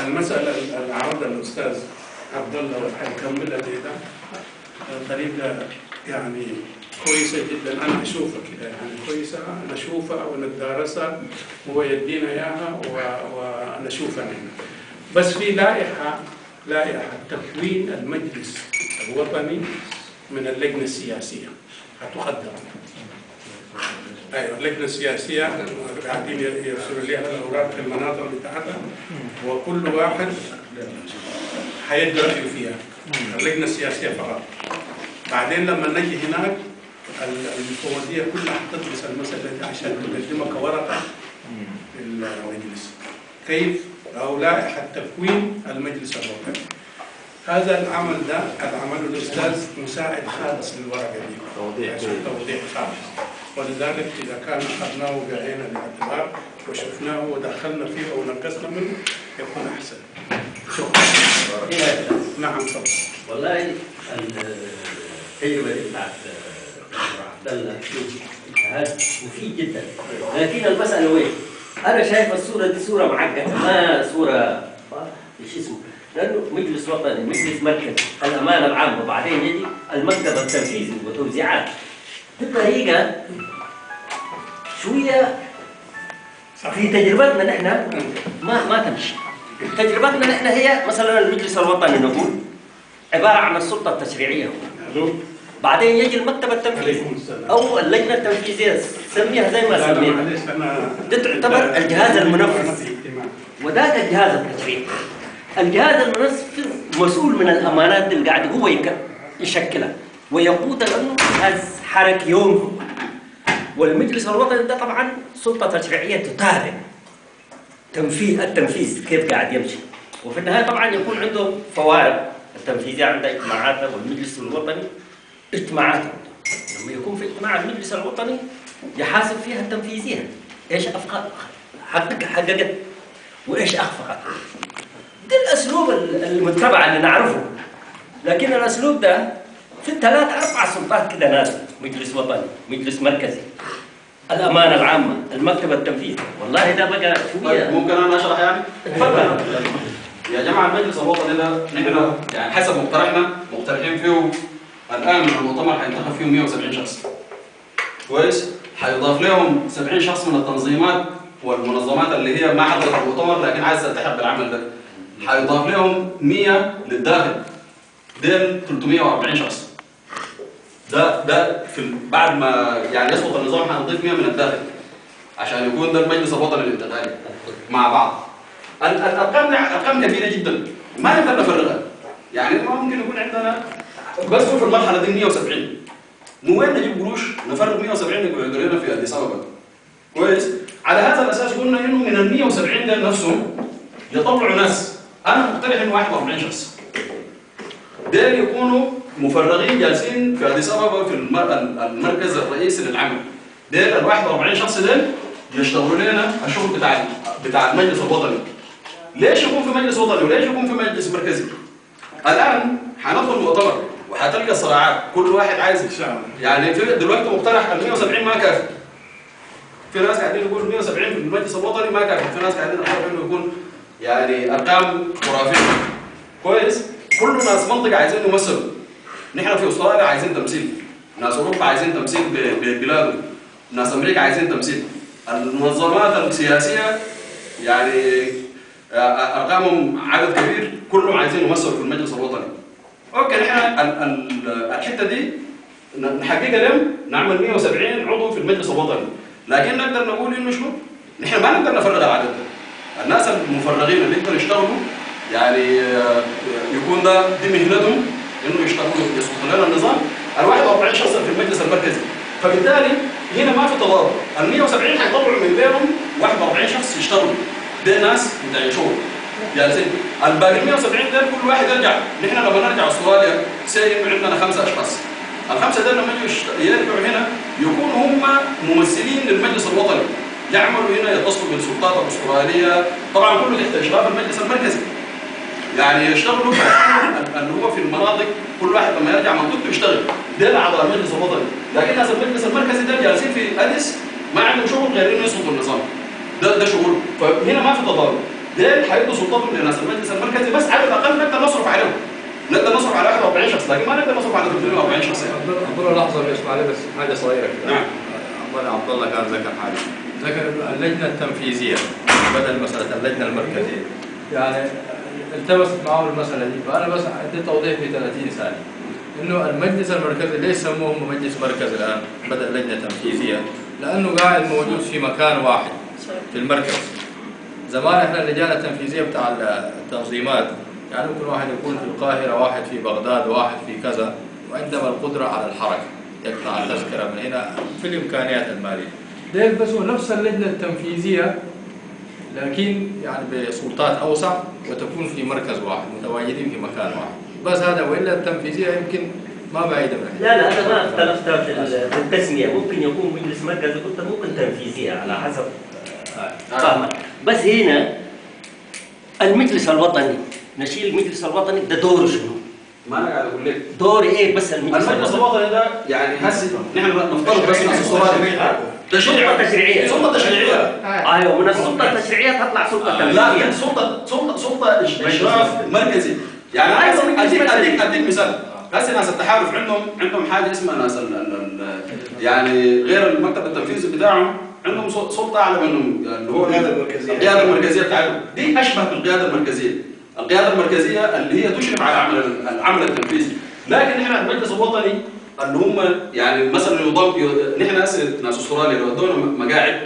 المسألة اللي عرضها الأستاذ عبد الله وحيكملها ده؟ طريقة يعني كويسة جدا. أنا أشوفها كده يعني كويسة. أنا أشوفها ونتدارسها وهو يدينا إياها ونشوفها نحن بس في لائحة لائحة تكوين المجلس الوطني من اللجنة السياسية. هتقدم. أيوه اللجنه السياسيه قاعدين يرسلوا لها الأوراق في المناطق بتاعتها وكل واحد هيدي رأيه فيها. اللجنه السياسيه فقط. بعدين لما نجي هناك ال- المفوضيه كلها هتدرس المسألة دي عشان تقدمها كورقه في المجلس. كيف؟ أو لائحه تكوين المجلس الوطني هذا العمل ده العمل الأستاذ مساعد خالص للورقة دي. توضيح. توضيح خالص. ولذلك إذا كان اخذناه بعين الاعتبار وشفناه ودخلنا فيه أو نقصنا منه يكون أحسن شكرا نعم تفضل والله التجربة دي بتاعت عبد الله مفيد جدا لكن المسألة وين؟ أنا شايف الصورة دي صورة معقدة ما صورة إيش اسمه؟ لأنه مجلس وطني، مجلس مركزي، الأمانة العامة، وبعدين يجي المكتب التنفيذي وتوزيعات. بطريقه شوية في تجربتنا نحن. ما ما تمشي. تجربتنا نحن هي مثلا المجلس الوطني نقول عبارة عن السلطة التشريعية. ألو بعدين يجي المكتب التنفيذي. أو اللجنة التنفيذية. سميها زي ما سميها. تعتبر الجهاز المنفذ. وذاك الجهاز التشريعي. الجهاز المنفذ مسؤول من الأمانات اللي قاعد هو يشكلها. ويقود حركي يومي والمجلس الوطني ده طبعا سلطة تشريعية تتابع تنفيذ التنفيذ كيف قاعد يمشي؟ وفي النهاية طبعا يكون عنده فوارق التنفيذيه عنده اجتماعاتها والمجلس الوطني. اجتماعاته لما يكون في اجتماع المجلس الوطني يحاسب فيها التنفيذية. إيش افقد حقق حققت. وإيش أخفقت؟ ده الأسلوب ال- المتبع اللي نعرفه. لكن الأسلوب ده في ثلاث أربع سلطات كده نازل مجلس وطني مجلس مركزي الأمانة العامة المكتب التنفيذي والله ده بقى طيب شوية ممكن أنا أشرح يعني؟ اتفضل يا جماعة المجلس الوطني ده نحن يعني حسب مقترحنا مقترحين فيه الآن المؤتمر حينتخب فيه 170 شخص. كويس؟ حيضاف لهم 70 شخص من التنظيمات والمنظمات اللي هي ما حضرت المؤتمر لكن عايزة تلتحق بالعمل ده. حيضاف لهم 100 للداخل. ديل 340 شخص. ده ده في بعد ما يعني يسقط النظام حنضيف 100 من الداخل. عشان يكون ده المجلس الوطني الانتقالي مع بعض. ال- الأرقام دي أرقام كبيره جدا. ما نقدر نفرغها يعني ما ممكن يكون عندنا بس في المرحلة دي 170 من وين نجيب قروش؟ نفرغ 170 يقعدوا في اديس ابابا كويس؟ على هذا الأساس قلنا إنه من ال 170 ده نفسهم يطلعوا ناس. أنا مقترح إنه 41 شخص. ديل يكونوا مفرغين جالسين في اديس ابابا في المر- المركز الرئيسي للعمل. ديل ال 41 شخص ديل يشتغلوا لنا الشغل بتاع بتاع المجلس الوطني. ليش يكون في مجلس وطني وليش يكون في مجلس مركزي؟ الآن حندخل مؤتمر وحتلقى صراعات كل واحد عايز يعني في دلوقتي مقترح ال 170 ما كافي. في ناس قاعدين يقولوا 170 في المجلس الوطني ما كافي. في ناس قاعدين يقولوا انه يكون يعني أرقام خرافية. كويس؟ كل ناس منطقة عايزين يمثلوا نحن في أستراليا عايزين تمثيل. ناس أوروبا عايزين تمثيل ببلادهم ناس أمريكا عايزين تمثيل. المنظمات السياسية يعني آه، أرقامهم عدد كبير. كلهم عايزين يمثلوا في المجلس الوطني. أوكي نحن ال- ال- الحتة دي نحققها لهم نعمل 170 عضو في المجلس الوطني. لكن نقدر نقول إنه شنو؟ نحن ما نقدر نفرغ العدد الناس المفرغين اللي يقدروا يشتغلوا يعني آه، يكون ده دي مهنتهم إنه يشتغلوا يسقطوا لنا النظام ال 41 شخص في المجلس المركزي. فبالتالي هنا ما في تضارب ال 170 حيطلعوا من بينهم 41 شخص يشتغلوا. ده ناس بتاع شغل جالسين الباقي 170 ده كل واحد يرجع. نحن لما نرجع استراليا سي انه عندنا خمسة أشخاص. الخمسة ده لما يرجعوا هنا يكونوا هم ممثلين للمجلس الوطني. يعملوا هنا يتصلوا بالسلطات الأسترالية. طبعا كله تحت إشراف المجلس المركزي. يعني يشتغلوا اللي هو في المناطق كل واحد لما يرجع منطقته يشتغل. ده اعضاء المجلس الوطني لكن ناس المجلس المركزي ده جالسين في أديس ما عندهم شغل غير إنه يسقطوا النظام. ده ده شغل فهنا ما في تضارب. ديل حيدوا سلطتهم لناس المجلس المركزي بس على الأقل نقدر نصرف عليهم. نقدر نصرف على 41 شخص لكن ما نقدر نصرف على 340 شخص. يعني. أقول لحظة بس معلش بس حاجة صغيرة كده. نعم. عبد الله كان ذكر حاجة. ذكر اللجنة التنفيذية بدل مسألة اللجنة المركزية. يعني التبست معه المسألة دي. فأنا بس أدي توضيح في 30 ثانية. إنه المجلس المركزي ليش سموه مجلس مركزي الآن بدل لجنة تنفيذية لأنه قاعد موجود في مكان واحد في المركز. زمان إحنا اللجان التنفيذية بتاع التنظيمات يعني ممكن واحد يكون في القاهرة واحد في بغداد واحد في كذا وعندما القدرة على الحركة يقطع التذكرة من هنا في الإمكانيات المالية. ديل بس هو نفس اللجنة التنفيذية لكن يعني بسلطات أوسع وتكون في مركز واحد متواجدين في مكان واحد. بس هذا وإلا التنفيذية يمكن ما بعيدة من لا لا أنا ما اختلفت في ال- في التسمية. ممكن يكون مجلس مركزي قلت ممكن تنفيذية على حسب. آه، فاهمك. بس هنا المجلس الوطني نشيل المجلس الوطني ده دوره شنو؟ ما أنا قاعد أقول لك. دور إيه بس المجلس الوطني؟ ده يعني هسه نحن نفترض بس ناس الصورات سلطة تشريعية. سلطة تشريعية. أيوه من السلطة التشريعية تطلع سلطة لكن تنفيذيه سلطه سلطه سلطة إش- إشراف مركزي. يعني هسه مجلس اديك. اديك أديك مثال. هسه ناس التحالف عندهم عندهم حاجة اسمها ناس ال ال ال يعني غير المكتب التنفيذي بتاعهم عندهم سل- سلطة أعلى منهم. اللي هو القيادة المركزية. القيادة المركزية بتاعتهم. دي أشبه بالقيادة المركزية. القيادة المركزية اللي هي تشرف على عمل العمل التنفيذي لكن إحنا المجلس الوطني اللي هم يعني مثلا يضم ي- نحن ناس أستراليا لو أدونا مقاعد